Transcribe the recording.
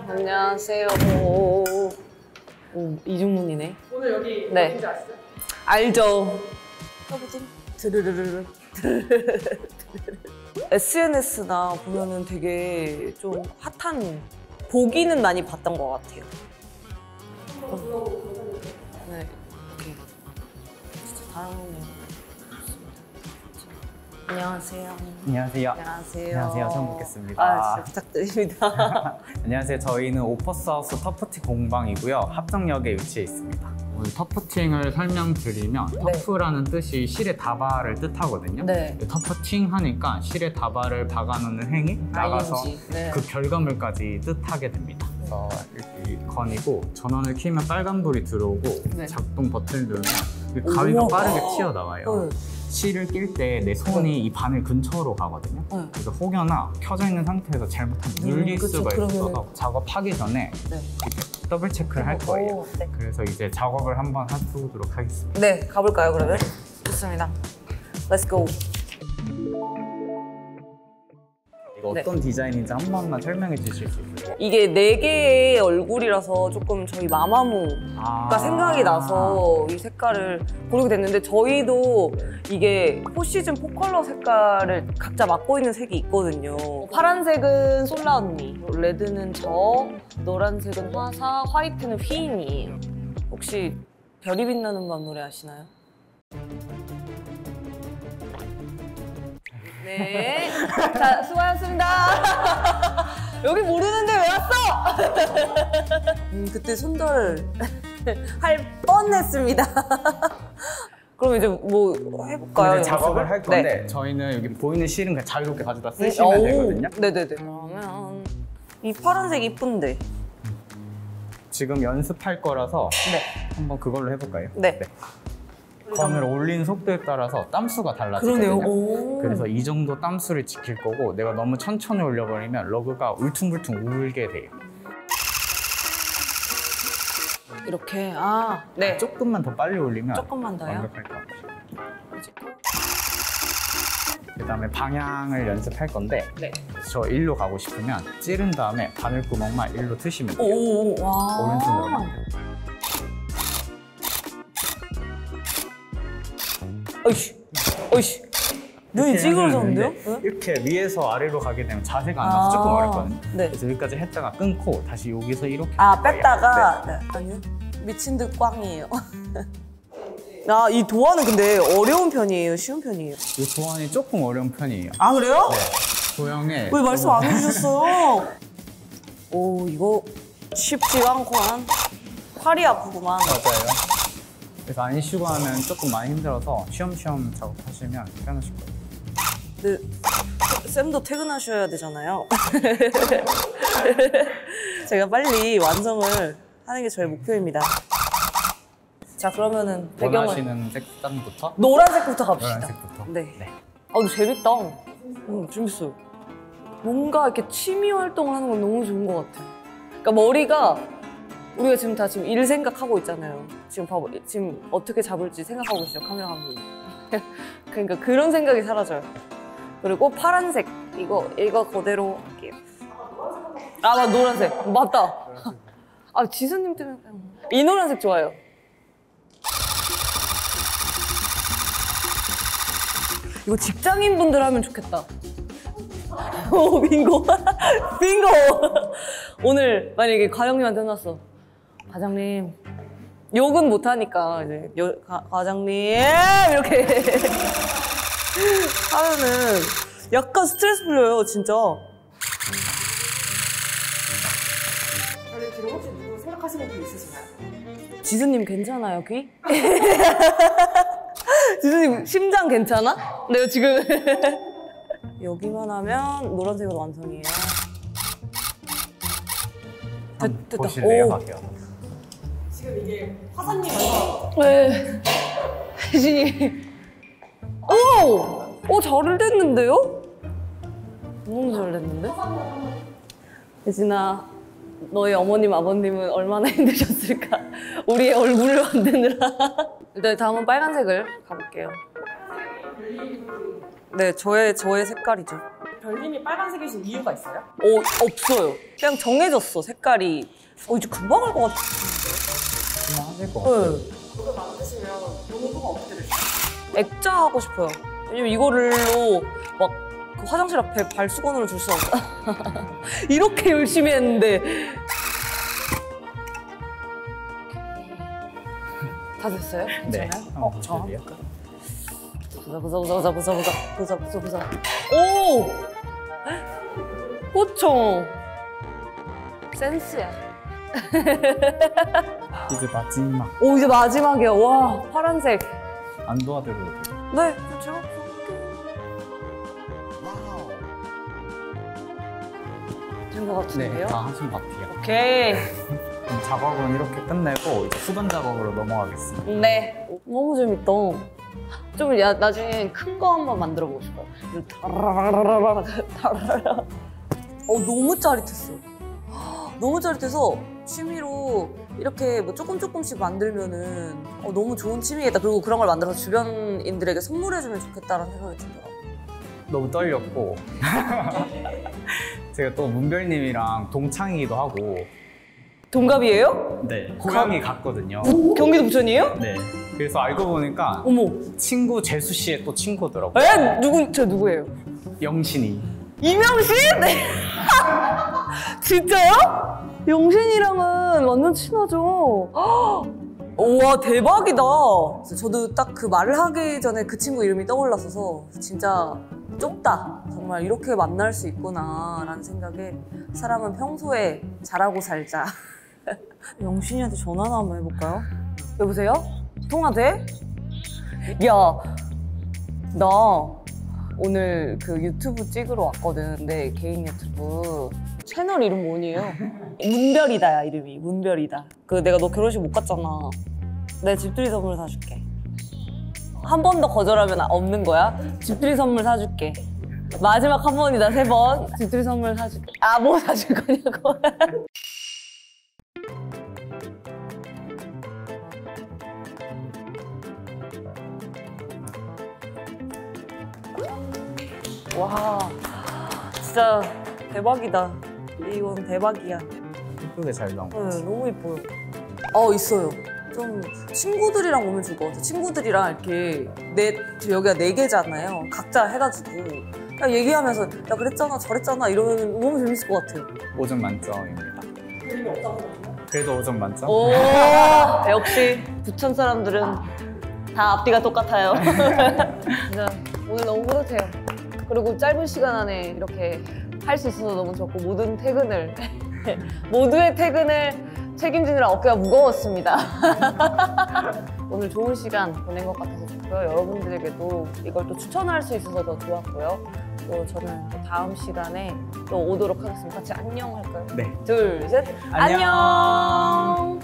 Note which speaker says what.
Speaker 1: 안녕하세요. 오, 오, 이중문이네.
Speaker 2: 오늘 여기
Speaker 1: 네.
Speaker 2: 누군지 아시죠?
Speaker 1: 알죠. 써보진. 드르르르르. SNS나 보면은 되게 좀 핫한 보기는 많이 봤던 것 같아요. 네, 오케이. 진짜 다행이네요. 안녕하세요.
Speaker 3: 안녕하세요.
Speaker 1: 안녕하세요.
Speaker 3: 안녕하세요. 처음 뵙겠습니다.
Speaker 1: 아, 진짜 부탁드립니다.
Speaker 3: 안녕하세요. 저희는 오퍼스하우스 터프팅 공방이고요. 합정역에 위치해 있습니다. 오늘 터프팅을 설명드리면
Speaker 1: 네.
Speaker 3: 터프라는 뜻이 실의 다발을 뜻하거든요.
Speaker 1: 네.
Speaker 3: 터프팅 하니까 실의 다발을 박아놓는 행위 나가서
Speaker 1: ING. 네.
Speaker 3: 그 결과물까지 뜻하게 됩니다. 그래서 이 건이고 전원을 키면 빨간불이 들어오고
Speaker 1: 네.
Speaker 3: 작동 버튼을 누르면 이 가위가. 빠르게 튀어나와요.
Speaker 1: 네.
Speaker 3: 실을 낄 때 내 손이 이 바늘 근처로 가거든요.
Speaker 1: 네.
Speaker 3: 그래서 혹여나 켜져 있는 상태에서 잘못하면
Speaker 1: 음,
Speaker 3: 눌릴
Speaker 1: 그쵸.
Speaker 3: 수가
Speaker 1: 그러면은-
Speaker 3: 있어서 작업하기 전에
Speaker 1: 네.
Speaker 3: 더블 체크를 할 거예요.
Speaker 1: 오, 네.
Speaker 3: 그래서 이제 작업을 한번 해보도록 하겠습니다.
Speaker 1: 네, 가볼까요, 그러면? 좋습니다. Let's go. 네.
Speaker 3: 어떤 디자인인지 한 번만 설명해 주실 수 있어요?
Speaker 1: 이게 네 개의 얼굴이라서 조금 저희 마마무가
Speaker 3: 아.
Speaker 1: 생각이 나서 이 색깔을 고르게 됐는데 저희도 이게 포시즌 포컬러 색깔을 각자 맡고 있는 색이 있거든요. 파란색은 솔라 언니, 레드는 저, 노란색은 화사, 화이트는 휘인이에요. 혹시 별이 빛나는 밤 노래 아시나요? 네. 자, 수고하셨습니다. 여기 모르는데 왜 왔어? 음, 그때 손절 할 뻔했습니다. 그럼 이제 뭐 해볼까요?
Speaker 3: 이제 작업을 할
Speaker 1: 네.
Speaker 3: 건데 저희는 여기 보이는 실은 그냥 자유롭게 가져다
Speaker 1: 네.
Speaker 3: 쓰시면
Speaker 1: 오,
Speaker 3: 되거든요.
Speaker 1: 네네네. 그러면 이 파란색 이쁜데.
Speaker 3: 지금 연습할 거라서
Speaker 1: 네.
Speaker 3: 한번 그걸로 해볼까요?
Speaker 1: 네.
Speaker 3: 건을 올린 속도에 따라서 땀수가 달라지거든요.
Speaker 1: 그러네요. 오.
Speaker 3: 그래서 이 정도 땀수를 지킬 거고 내가 너무 천천히 올려버리면 러그가 울퉁불퉁 울게 돼요.
Speaker 1: 이렇게 아 네.
Speaker 3: 조금만 더 빨리 올리면
Speaker 1: 조금만 더요.
Speaker 3: 완벽할 것 같아요. 그다음에 방향을 연습할 건데
Speaker 1: 네.
Speaker 3: 저 일로 가고 싶으면 찌른 다음에 바늘 구멍만 일로 트시면 돼요.
Speaker 1: 오, 와.
Speaker 3: 오른손으로
Speaker 1: 어이씨, 어이씨. 눈이 찌그러졌는데요?
Speaker 3: 하는데 이렇게 위에서 아래로 가게 되면 자세가 안 나서 조금
Speaker 1: 아,
Speaker 3: 어렵거든요.
Speaker 1: 네.
Speaker 3: 그래서 여기까지 했다가 끊고 다시 여기서 이렇게
Speaker 1: 아. 뺐다가 네. 아니요 미친 듯 꽝이에요. 아 이 도안은 근데 어려운 편이에요, 쉬운 편이에요.
Speaker 3: 이 도안이 조금 어려운 편이에요.
Speaker 1: 아 그래요?
Speaker 3: 도형에
Speaker 1: 왜 말씀 안 해주셨어요? 오 이거 쉽지가 않구만. 팔이 아프구만.
Speaker 3: 맞아요. 그래서 안 쉬고 하면 조금 많이 힘들어서 쉬엄쉬엄 작업하시면 편하실 거예요.
Speaker 1: 근데 쌤도 퇴근하셔야 되잖아요. 제가 빨리 완성을 하는 게 저의 목표입니다. 자 그러면은 배경을
Speaker 3: 원하시는 색상부터
Speaker 1: 노란색부터 갑시다.
Speaker 3: 노란색부터.
Speaker 1: 네. 아, 근데 재밌다. 응, 재밌어요. 뭔가 이렇게 취미 활동을 하는 건 너무 좋은 것 같아. 그러니까 머리가 우리가 지금 다 지금 일 생각하고 있잖아요. 지금 봐봐, 지금 어떻게 잡을지 생각하고 있어요, 카메라 감독님. 그러니까 그런 생각이 사라져요. 그리고 파란색 이거 이거 그대로 할게요. 아, 맞 노란색 맞다. 아, 지수님 때문에 이 노란색 좋아요. 이거 직장인 분들 하면 좋겠다. 오, 빙고. 빙고. 오늘 만약에 과장님한테 혼났어. 과장님. 욕은 못하니까, 이제, 여, 과, 과장님. 이렇게. 하면은 약간 스트레스 풀려요, 진짜.
Speaker 2: 저희 지금 혹시 누구 생각하시는 분 있으신가요?
Speaker 1: 지수님 괜찮아요, 귀? 지수님 심장 괜찮아? 내가 지금 여기만 하면 노란색으로 완성이에요. 됐- 됐다.
Speaker 3: 보실래요?
Speaker 1: 오.
Speaker 2: 지금 이게 화사님 완성
Speaker 1: 네. 혜진이. 오! 오, 잘 됐는데요? 너무 잘 됐는데? 혜진아, 너의 어머님, 아버님은 얼마나 힘드셨을까? 우리의 얼굴을 만드느라. 일단 다음은 빨간색을 가볼게요. 네, 저의, 저의 색깔이죠.
Speaker 2: 별님이 빨간색이신 이유가 있어요?
Speaker 1: 어, 없어요. 그냥 정해졌어, 색깔이. 어, 이제 금방 할 것 같아.
Speaker 3: 금방 하실 것 같아요.
Speaker 1: 네.
Speaker 2: 그거 만드시면 용도가 어떻게 되세요?
Speaker 1: 액자 하고 싶어요. 왜냐면 이거를로 막 그 화장실 앞에 발수건으로 줄 수 없다. 이렇게 열심히 했는데. 다 됐어요?
Speaker 3: 네.
Speaker 1: 괜찮아요?
Speaker 3: 어,
Speaker 1: 어, 저
Speaker 3: 드디어.
Speaker 1: 보자 보자 보자 보자 보자 보자 보자 보자 보자. 오! 호총. 센스야.
Speaker 3: 이제 마지막
Speaker 1: 오 이제 마지막이야. 와 파란색.
Speaker 3: 안 도와드려도 돼요.
Speaker 1: 네, 제가. 된것 같은데요?
Speaker 3: 네, 다 하신 것 같아요.
Speaker 1: 오케이.
Speaker 3: 그럼 작업은 이렇게 끝내고 이제 수건 작업으로 넘어가겠습니다.
Speaker 1: 네. 너무 재밌다. 좀 야, 나중에 큰 거 한번 만들어 보고 싶어요. 타라라라. 어, 너무 짜릿했어. 너무 짜릿해서 취미로 이렇게 뭐 조금 조금씩 만들면은 어, 너무 좋은 취미겠다. 그리고 그런 걸 만들어서 주변인들에게 선물해주면 좋겠다라는 생각이 들더라고요.
Speaker 3: 너무 떨렸고 제가 또 문별님이랑 동창이기도 하고
Speaker 1: 동갑이에요?
Speaker 3: 네 고향이 같거든요.
Speaker 1: 경기도 부천이에요?
Speaker 3: 네 그래서 알고 보니까
Speaker 1: 어머.
Speaker 3: 친구 재수 씨의 또 친구더라고요.
Speaker 1: 에? 누구, 저 누구예요?
Speaker 3: 영신이.
Speaker 1: 이명신? 네. 진짜요? 영신이랑은 완전 친하죠. 헉! 우와 대박이다. 저도 딱 그 말을 하기 전에 그 친구 이름이 떠올랐어서 진짜 좁다. 정말 이렇게 만날 수 있구나라는 생각에 사람은 평소에 잘하고 살자. 영신이한테 전화나 한번 해볼까요? 여보세요? 통화 돼? 야, 나 오늘 그 유튜브 찍으러 왔거든. 근데 개인 유튜브. 채널 이름 뭐니에요? 문별이다야 이름이. 문별이다. 그 내가 너 결혼식 못 갔잖아. 내 집들이 선물 사줄게. 한 번 더 거절하면 없는 거야? 집들이 선물 사줄게. 마지막 한 번이다 세 번. 집들이 선물 사줄게. 아 뭐 사줄 거냐고. 와 진짜 대박이다. 이건 대박이야.
Speaker 3: 예쁘게 잘 나온
Speaker 1: 네,
Speaker 3: 것 같아요.
Speaker 1: 너무 이뻐요. 어, 있어요. 좀 친구들이랑 오면 좋을 것 같아요. 친구들이랑 이렇게 네, 여기가 네 개잖아요. 각자 해가지고. 야, 얘기하면서, 야, 그랬잖아, 저랬잖아, 이러면 너무 재밌을 것 같아요.
Speaker 3: 5점 만점입니다. 그래도 5점 만점?
Speaker 1: 오, 역시 부천 사람들은 다 앞뒤가 똑같아요. 진짜 오늘 너무 뿌듯해요. 그리고 짧은 시간 안에 이렇게 할 수 있어서 너무 좋고 모든 퇴근을 모두의 퇴근을 책임지느라 어깨가 무거웠습니다. 오늘 좋은 시간 보낸 것 같아서 좋고요. 여러분들에게도 이걸 또 추천할 수 있어서 더 좋았고요. 또 저는 또 다음 시간에 또 오도록 하겠습니다. 같이 안녕 할까요?
Speaker 3: 네.
Speaker 1: 둘, 셋.
Speaker 3: 안녕.
Speaker 1: 안녕.